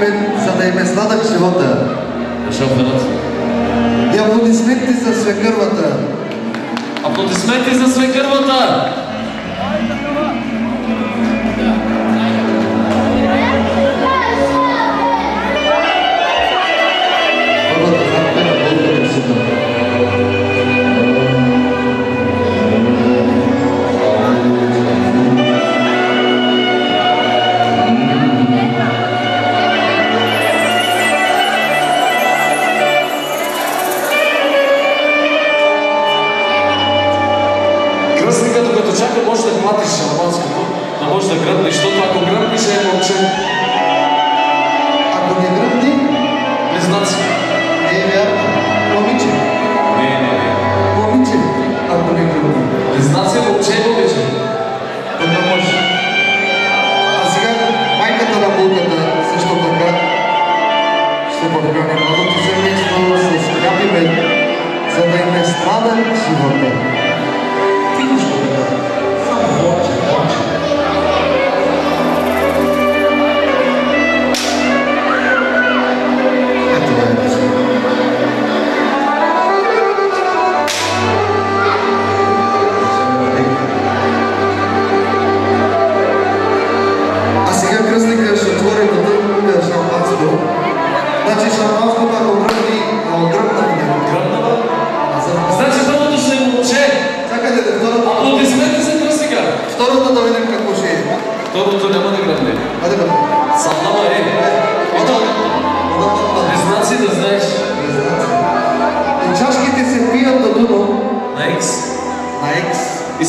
мен, за да им е сладък живота. И аплодисменти за свекървата. Аплодисменти за свекървата!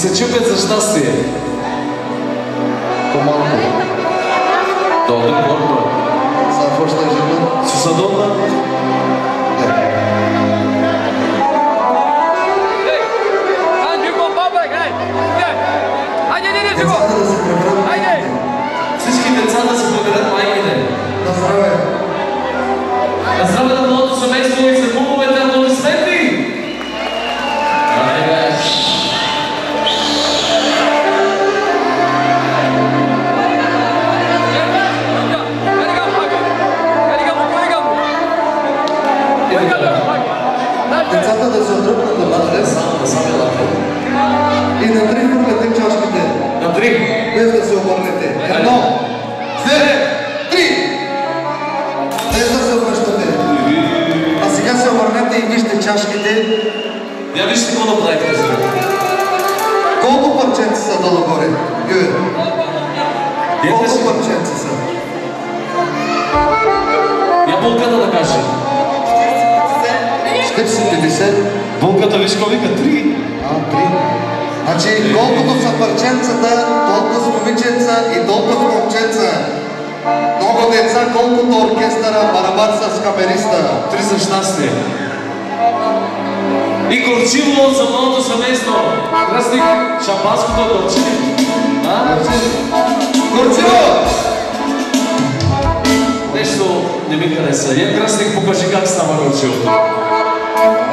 Isso é tipo essa estação. Como é que é? Имаше как става на училото.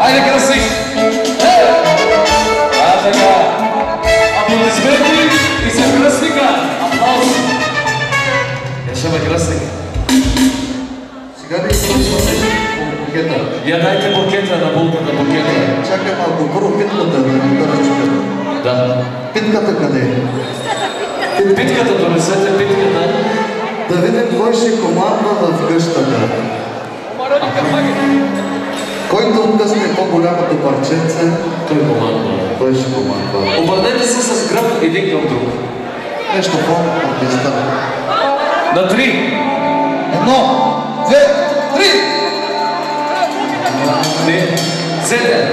Айде красив! Е! Аплодисменти и се кръстника! Аплауз! Яша бе кръстника! Сега да изпълзваме букета. Я дайте букета на булката, букета. Чакай малко, първо питката да ръчка. Да. Питката къде е? Питката, донесете питката. Да видим кой ще команда в къщата. Който откъсне по-голямото парченце, Той командва. той ще командва. Обърнете се с гръб един към друг. Нещо по-оркестър. На три. Едно, две, три! Не. Зете.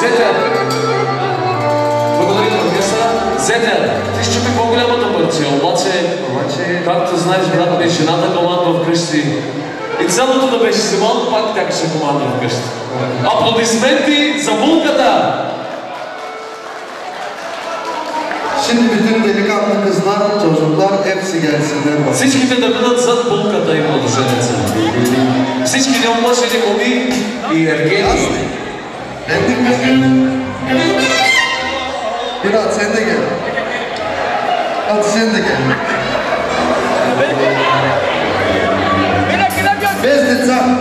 Зете. Благодаря на. Зете. Ти щупи по-голямата обаче, Обаче, както знаеш, брат ми, жената командва вкъщи. И цялото да беше вземал, пак тя ще командва вкъщи. Аплодисменти за булката! Şimdi bütün delikanlı kızlar, çocuklar hepsi gelsinler bak. Всичките да бъдат зад булката и младоженеца. Всички неомъжени моми и ергени. Geldik mi? Biraz sen de gel. Hadi sen de gel. Без деца.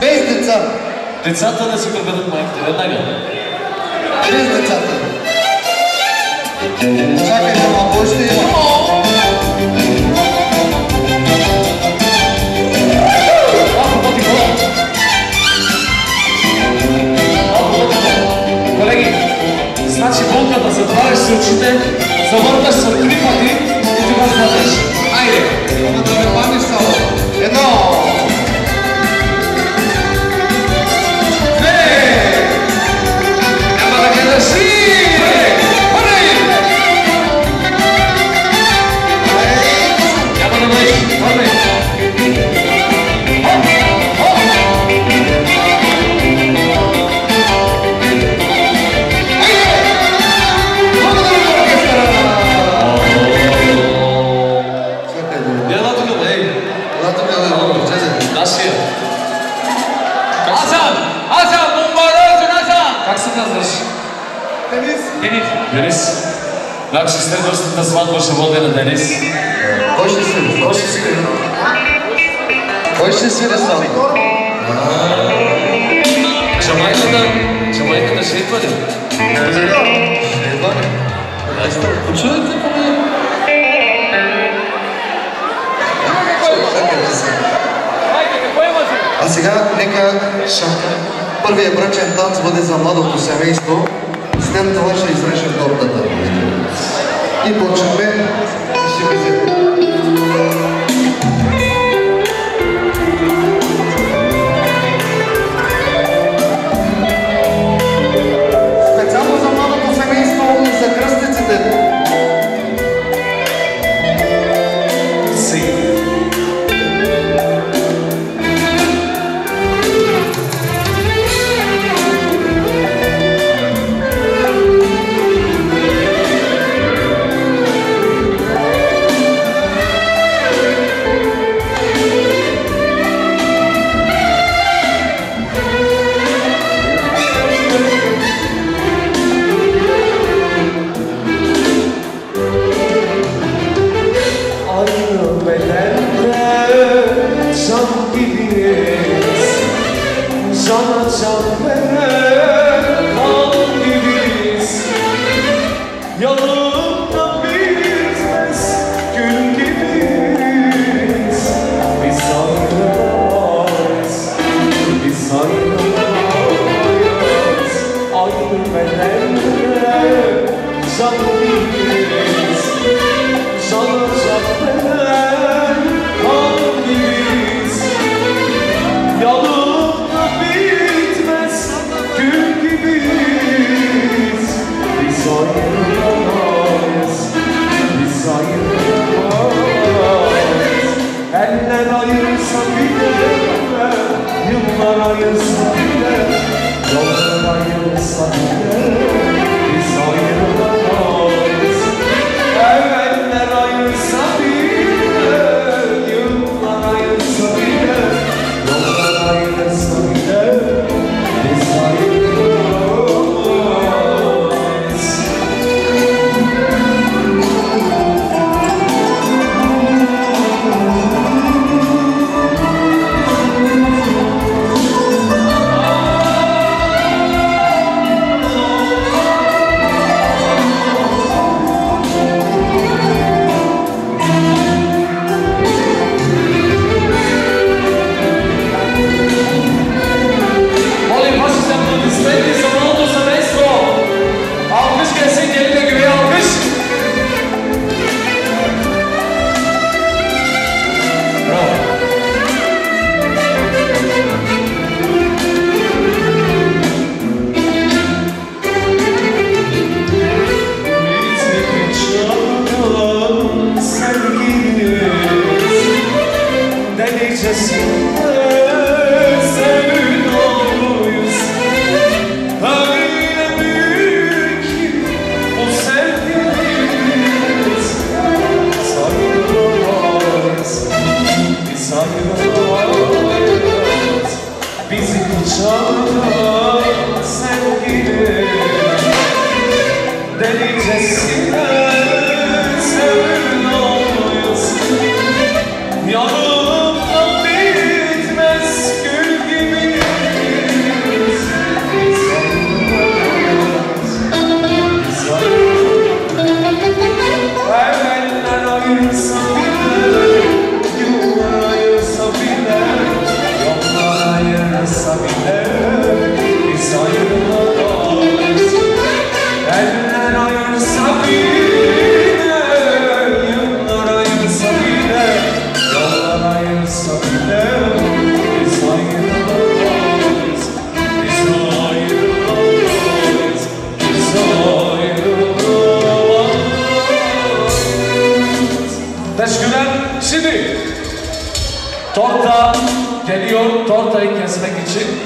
Без деца. Децата да си преведат майките веднага. Без децата. Чакай, има? Малко по-тихо. Колеги, значи булката затваряш си очите, завърташ се три пъти и ти възбудеш.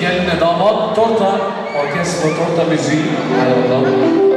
gelin damat torta orkestra torta müziği ayrıldı.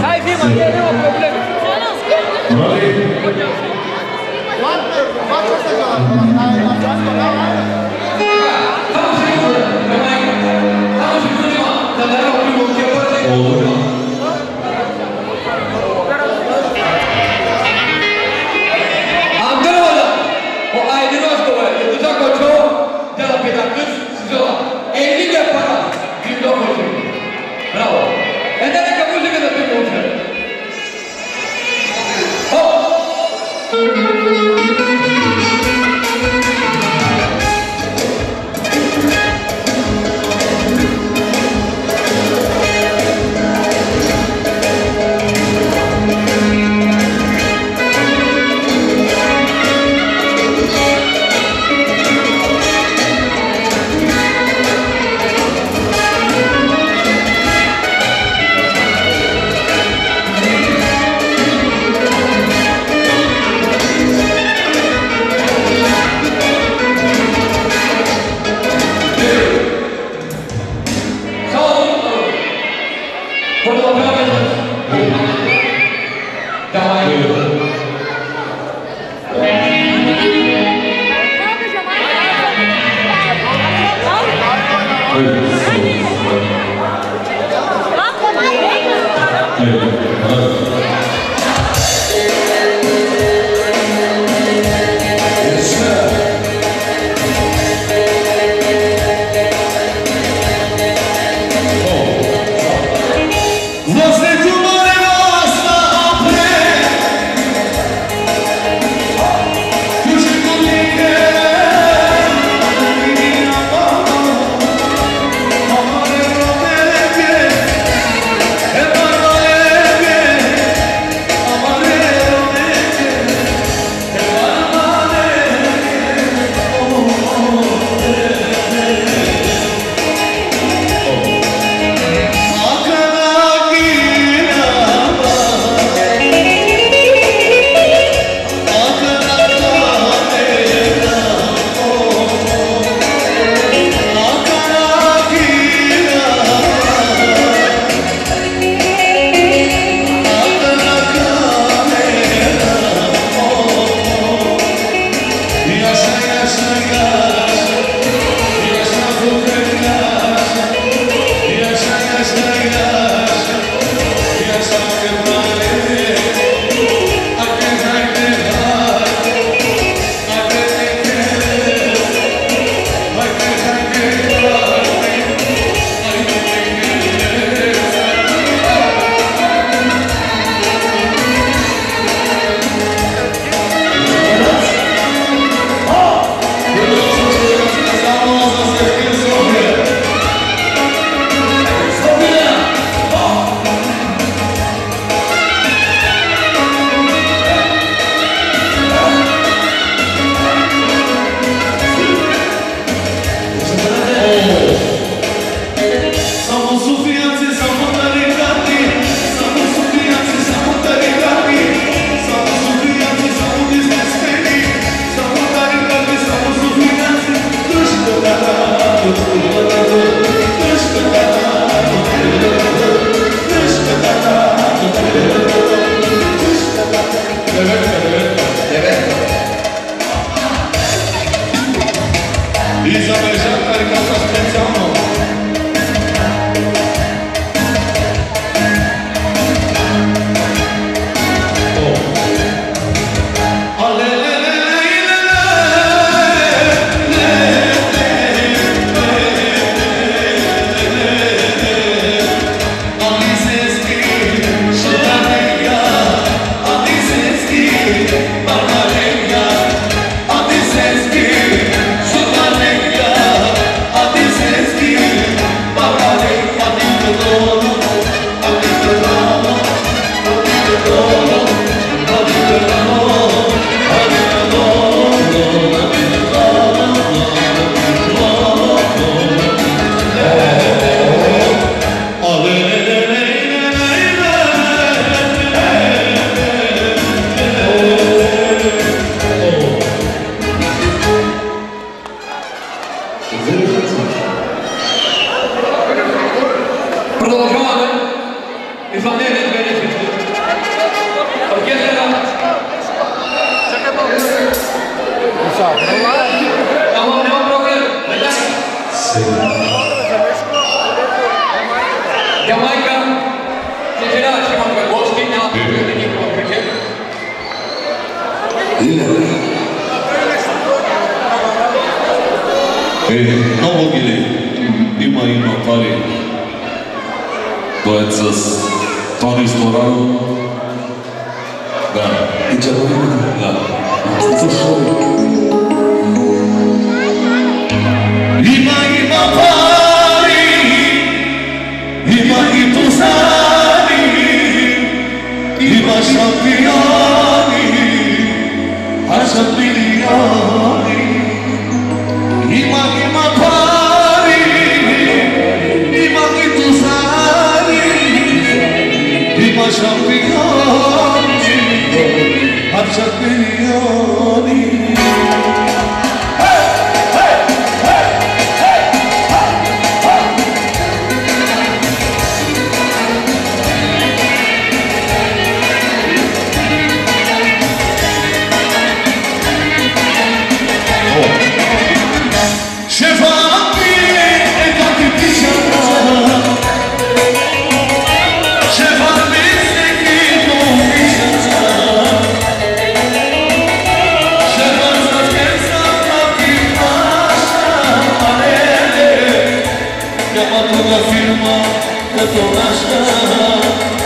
Sai, Vima, tem uma problema. Mande. Angkara wala. O ayrı nasıl you. Amen. Unsere Kameramann ist an der Welt betrifft. Und jetzt Jamaika, Nigeria, Chimanka, Bosnia, Nigeria. Eh, não vou querer, de manhã não parei. Дует с Тони Сторан. Да. И Джарвина. Да. Защо? Има, има пари, има и тузани, има шампиони, а шампиони. Yaşam bir yancı Hapşat I'm not eu tô nas garras.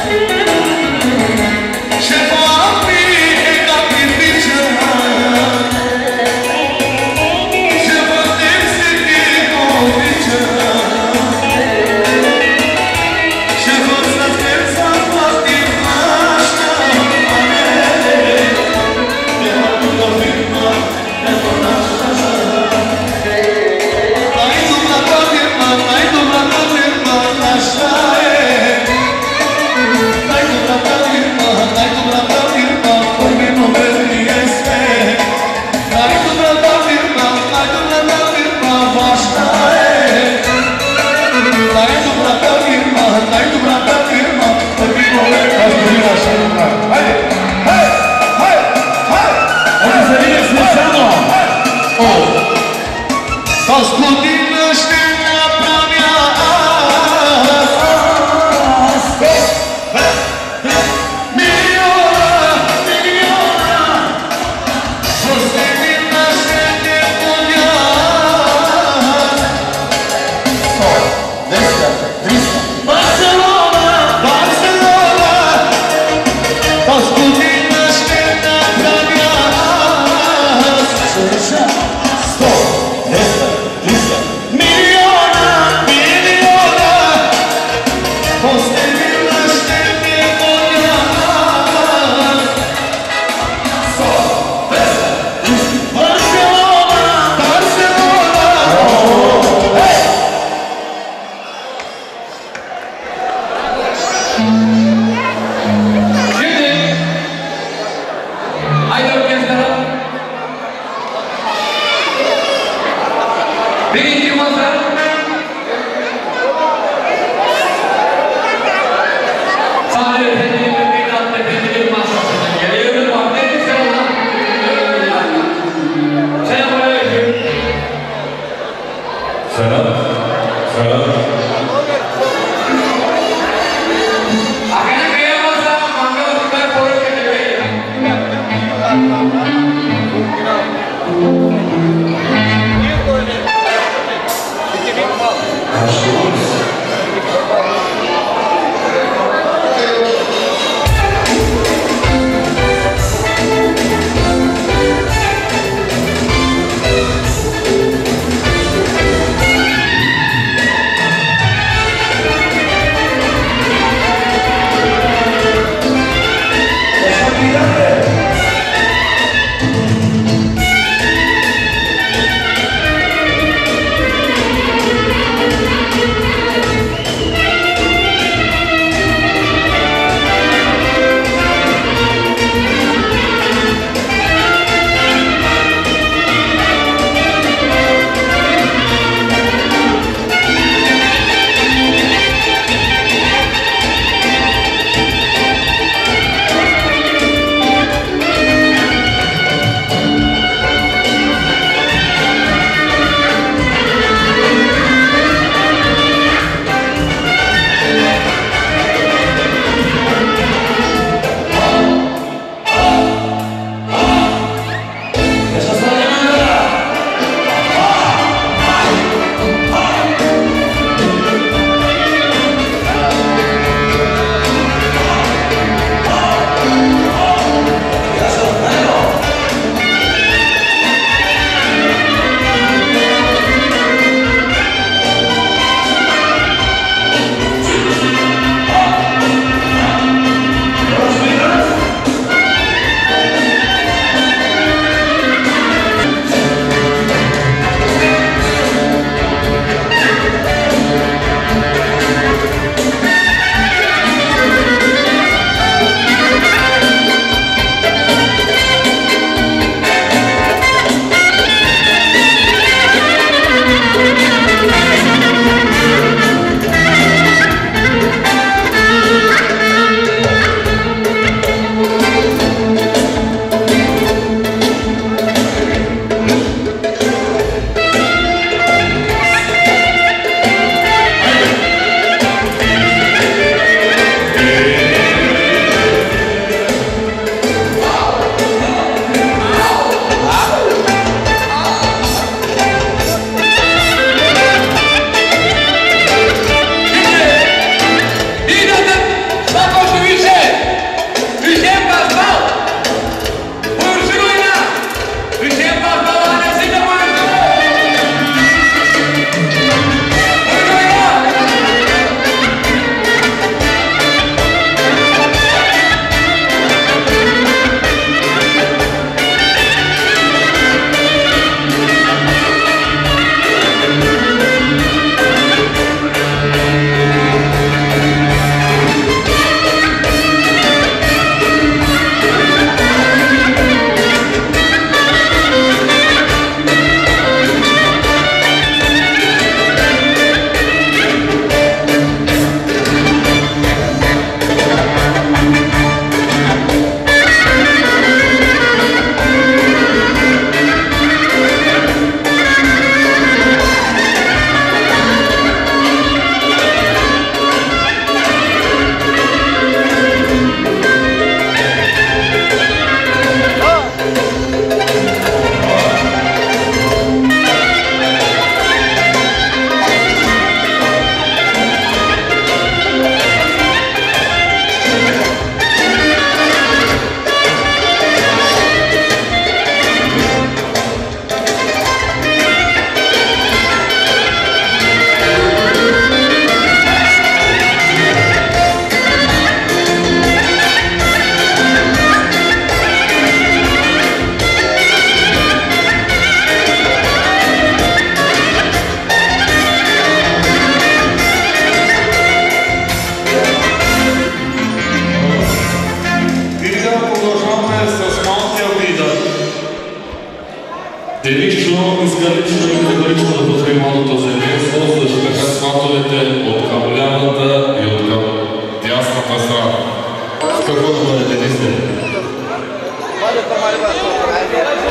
В каком плане листы?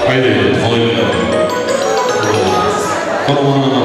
Haydi, alayım. Korona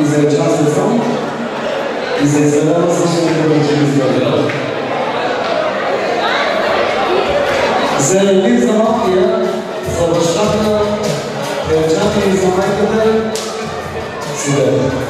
Изречен съм и се изсъдава същото продължим с бъдел. Заявих за малкия, за бащата, девчата и за майката, сега.